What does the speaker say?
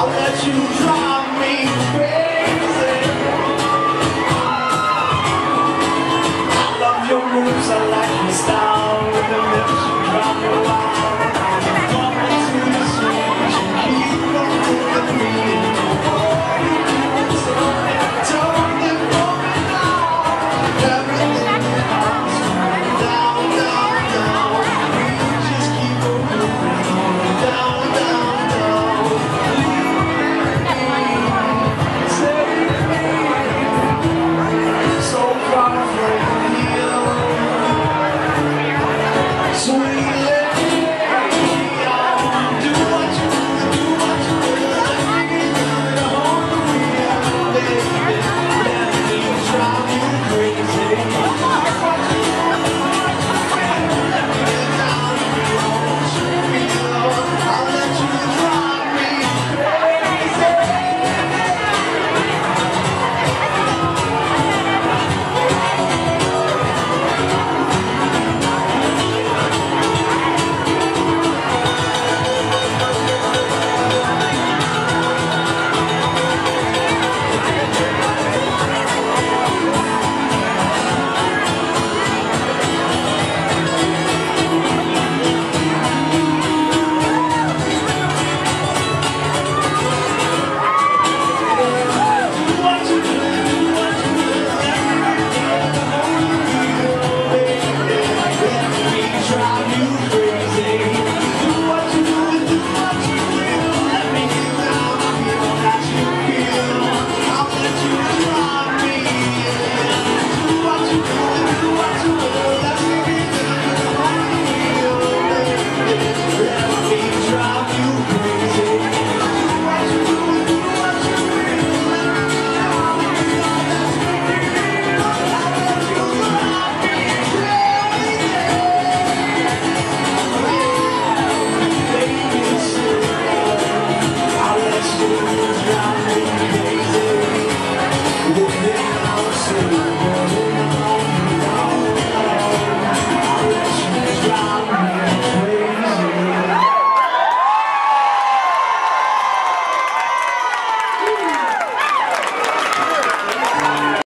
I'll let you drive.